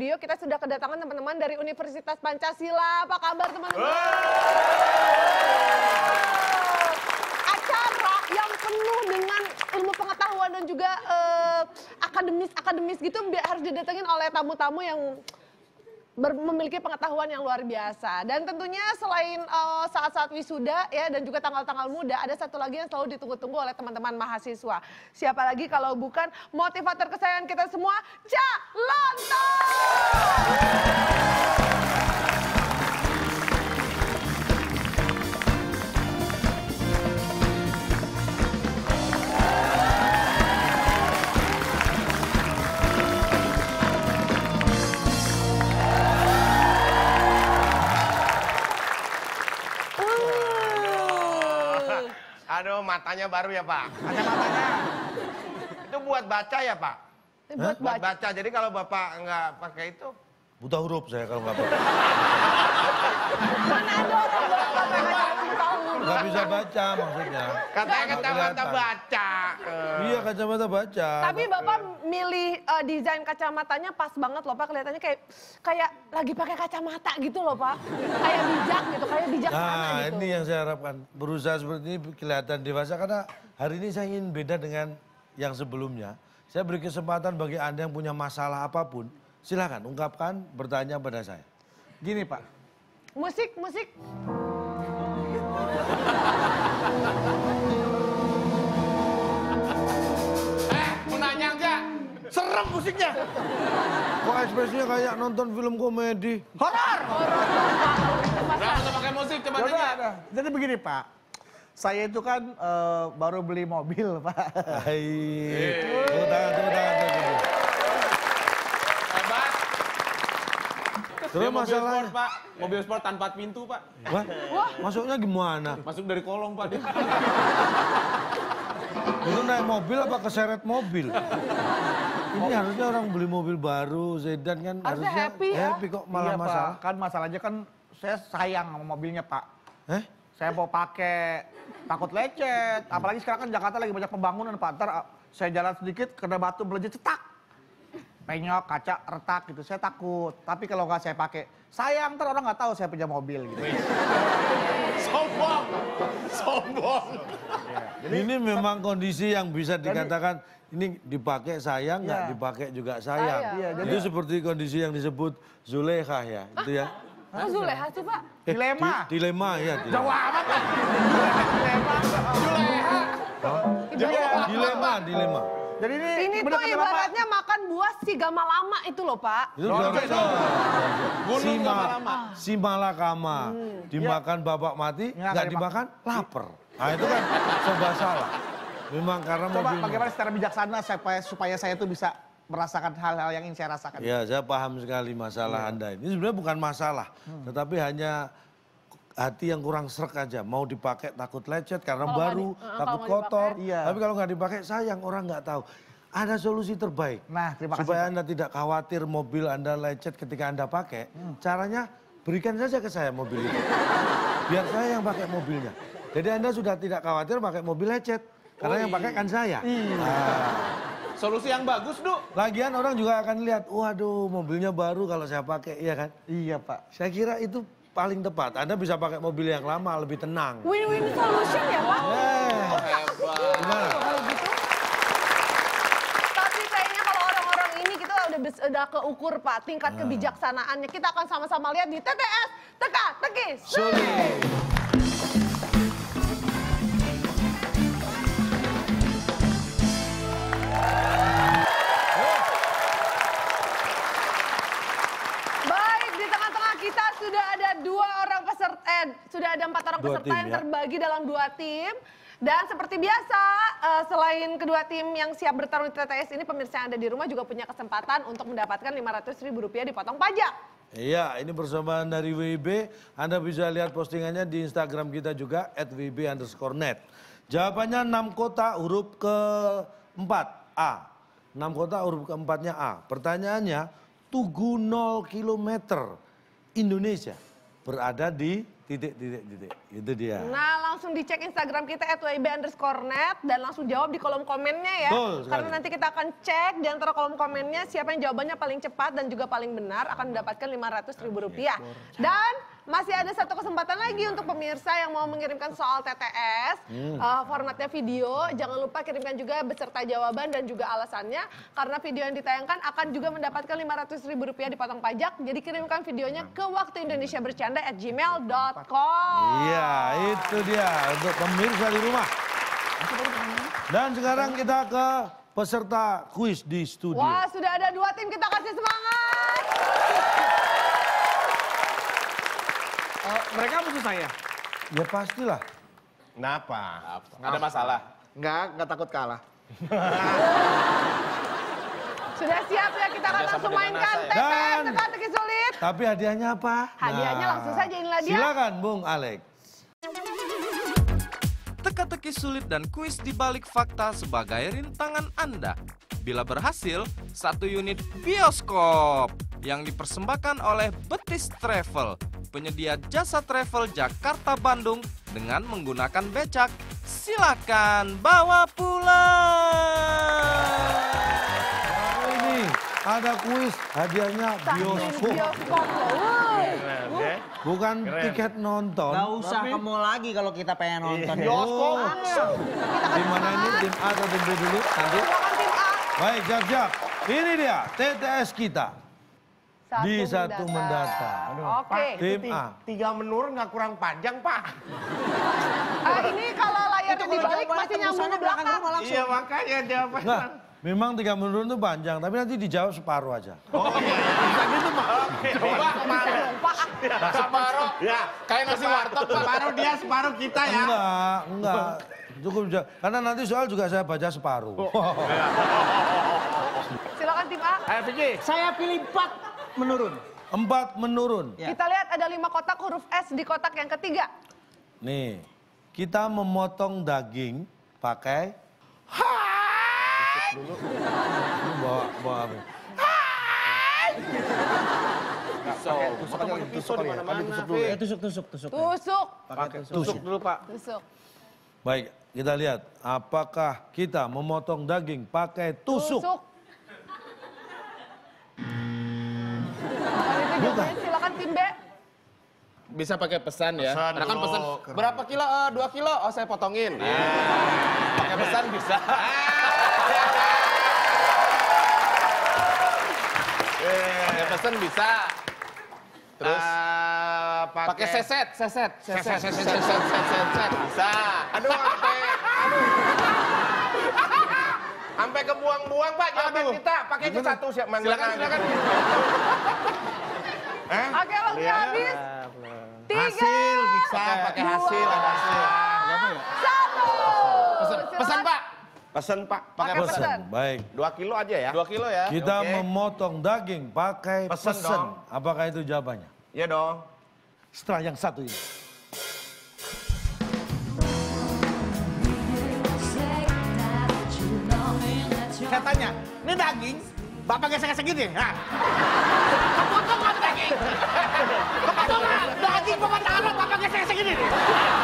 studio kita sudah kedatangan teman-teman dari Universitas Pancasila. Apa kabar teman-teman? Acara yang penuh dengan ilmu pengetahuan dan juga eh, akademis-akademis gitu bi- harus didatengin oleh tamu-tamu yang memiliki pengetahuan yang luar biasa. Dan tentunya selain eh, saat-saat wisuda ya dan juga tanggal-tanggal muda, ada satu lagi yang selalu ditunggu-tunggu oleh teman-teman mahasiswa. Siapa lagi kalau bukan motivator kesayangan kita semua, Cak Lontong! Matanya baru ya, Pak. Kacamatanya. Itu buat baca ya, Pak? Buat Buat baca. baca. Jadi kalau Bapak nggak pakai itu, Buta huruf saya kalau nggak baca. Mana ada orang buat Nggak bisa baca maksudnya. katanya Nggak kacamata baca. Iya kacamata baca. Tapi Bapak milih eh, desain kacamatanya pas banget loh Pak. Kelihatannya kayak kayak lagi pakai kacamata gitu loh Pak. Kayak bijak gitu, kayak bijaksana Nah gitu. ini yang saya harapkan. Berusaha seperti ini kelihatan dewasa. Karena hari ini saya ingin beda dengan yang sebelumnya. Saya beri kesempatan bagi Anda yang punya masalah apa pun. Silakan ungkapkan, bertanya pada saya. Gini Pak, Musik, musik. Eh, mau nanya enggak? serem musiknya. Kok ekspresinya kayak nonton film komedi? Horor. Udah, usah pakai musik, coba Ya udah, nanya. udah. Jadi begini Pak, saya itu kan eh, baru beli mobil Pak. Hai. Tepuk tangan, tepuk tangan, tepuk tangan. Hebat. Terus Dia mobil masalahnya? sport, Pak. Mobil sport tanpa pintu, Pak. Wah, masuknya gimana? Masuk dari kolong, Pak. Dia. Itu naik mobil apa keseret mobil? Ini harusnya orang beli mobil baru, sedan kan Harusnya happy ya. happy kok malah Iya, masalah. Pak. Kan masalahnya kan saya sayang sama mobilnya Pak. Eh? Saya mau pakai takut lecet. Apalagi sekarang kan Jakarta lagi banyak pembangunan Pak. Ntar ah, saya jalan sedikit kena batu melejit cetak. Penyok, kaca, retak gitu. Saya takut. Tapi kalau nggak saya pakai, sayang ntar orang nggak tahu saya punya mobil gitu. Sombong. Sombong. ini memang kondisi yang bisa dikatakan ini dipakai sayang nggak Iya. dipakai juga sayang. Sayang. Iya, jadi- itu seperti kondisi yang disebut Zulekha ya, itu ya. Oh Zuleha sih Pak. Eh, Dilema. di- dilema ya. dilema. Jauh amat Pak. Dilema. Dilema, dilema. Jadi ini, Ini tuh bener-bener apa? ibaratnya makan buah si gama lama itu loh Pak. Itu si Gunung lama-lama. si malakama dimakan bapak mati Nggak nggak dimakan. dimakan lapar. Nah itu kan serba salah. Memang karena Coba mobil. bagaimana secara bijaksana supaya supaya saya tuh bisa merasakan hal-hal yang ingin saya rasakan. Ya saya paham sekali masalah anda ini. Sebenarnya bukan masalah, tetapi hanya hati yang kurang serak aja. Mau dipakai takut lecet karena Kalau nggak baru, di- takut kotor. dipakai. Iya. Tapi kalau nggak dipakai sayang orang nggak tahu. Ada solusi terbaik. Nah, terima kasih, Supaya Pak. anda tidak khawatir mobil anda lecet ketika anda pakai. Caranya berikan saja ke saya mobil itu. Biar saya yang pakai mobilnya. Jadi anda sudah tidak khawatir pakai mobil lecet. Karena yang pakai kan saya. Nah, Solusi yang bagus, Du. Lagian orang juga akan lihat, waduh mobilnya baru kalau saya pakai, iya kan? Iya Pak. Saya kira itu paling tepat. Anda bisa pakai mobil yang lama, lebih tenang. Win-win solution ya Pak. Hebat. gimana? Kalau gitu. Tapi kayaknya kalau orang-orang ini kita udah keukur Pak tingkat kebijaksanaannya. Kita akan sama-sama lihat di TTS Teka Teki Sulit. Eh, sudah ada empat orang Dua peserta tim, yang ya. terbagi dalam dua tim. Dan seperti biasa, eh, selain kedua tim yang siap bertarung di TTS ini, pemirsa yang ada di rumah juga punya kesempatan untuk mendapatkan 500 ribu rupiah dipotong pajak. Iya, ini persembahan dari WIB. Anda bisa lihat postingannya di Instagram kita juga, at WIB underscore net. Jawabannya 6 kota huruf keempat A. 6 kota huruf keempatnya A. Pertanyaannya, Tugu 0 km Indonesia berada di titik, titik, titik. Itu dia. Nah, langsung dicek Instagram kita @wib underscore net dan langsung jawab di kolom komennya ya. Betul. Karena nanti kita akan cek di antara kolom komennya siapa yang jawabannya paling cepat dan juga paling benar akan mendapatkan 500 ribu rupiah. Dan masih ada satu kesempatan lagi untuk pemirsa yang mau mengirimkan soal TTS. Hmm. eh, formatnya video, jangan lupa kirimkan juga beserta jawaban dan juga alasannya. Karena video yang ditayangkan akan juga mendapatkan 500 ribu rupiah dipotong pajak. Jadi kirimkan videonya ke waktu Indonesia bercanda at gmail.com. Iya, itu dia untuk pemirsa di rumah. Dan sekarang kita ke peserta kuis di studio. Wah, sudah ada dua tim kita kasih semangat. Mereka musuh saya? Ya pastilah. Kenapa? Nggak ada masalah. Enggak, enggak takut kalah. Sudah siap ya kita akan langsung mainkan NASA ya? Teka-teki sulit. Tapi hadiahnya apa? Hadiahnya langsung saja, inilah dia. Silakan Bung Alex. Teka-teki sulit dan kuis di balik fakta sebagai rintangan Anda. Bila berhasil, satu unit bioskop yang dipersembahkan oleh Betis Travel, penyedia jasa travel Jakarta Bandung dengan menggunakan becak. Silakan bawa pulang. Oh, ini ada kuis hadiahnya bioskop. bioskop. Bukan tiket nonton. Gak usah ke mall lagi kalau kita pengen nonton. Oh, Langsung. Kita di kasih mana ini tim A atau tim B dulu nanti? Baik, siap-siap. Ini dia TTS kita. Satu Di satu mendatang. Oke. Tim A. Tiga menurun nggak kurang panjang, Pak. Ah, ini kalau layarnya dibalik masih nyambung ke belakang. rumah langsung. Iya, makanya jawaban. Enggak, memang tiga menurun itu panjang, tapi nanti dijawab separuh aja. Oh iya, iya. Bisa gitu, Pak. Oke. Coba, Bisa dong, Pak. Separuh. Ya. Kayak nasi warteg, Pak. Separuh dia, separuh kita ya. Enggak, enggak. Cukup. Karena nanti soal juga saya baca separuh. Silakan tim A. Ayo, Vicky. Saya pilih 4 menurun. Empat menurun. Ya. Kita lihat ada lima kotak huruf S di kotak yang ketiga. Nih, kita memotong daging pakai Ini bawa bawa apa? Tusuk aja, tusuk di mana-mana. Ya tusuk tusuk tusuk. Tusuk. Pakai tusuk. Tusuk dulu, Pak. Tusuk. Baik, kita lihat apakah kita memotong daging pakai tusuk. Tusuk. Jawabannya silakan tim B. Bisa pakai pesan ya. Pesan Karena kan pesan berapa kilo? Eh, dua kilo. Oh, saya potongin. Nah, pakai pesan bisa. pakai pesan bisa. Terus Eh, pakai seset, seset, seset, seset, seset, seset, seset. Bisa. Aduh, sampai aduh. Sampai kebuang-buang, Pak, jawaban Aduh. kita. Pakai aja satu siap mangga. Silakan, silakan. Eh? Oke, waktu habis. Tiga. Hasil bisa pakai hasil, ada hasil. Satu. Pesan, pesan. Pak. Pesen, Pak. Pakai Pesan. pesan. Baik. Dua kilo aja ya. Dua kilo ya. Kita Oke. memotong daging pakai Pesen pesen. dong. Apakah itu jawabannya? Iya dong. Setelah yang satu ini. Saya tanya, ini daging, bapak gesek-gesek gini? Nah, Tau bagi Daging bapak taruh, segini. nih.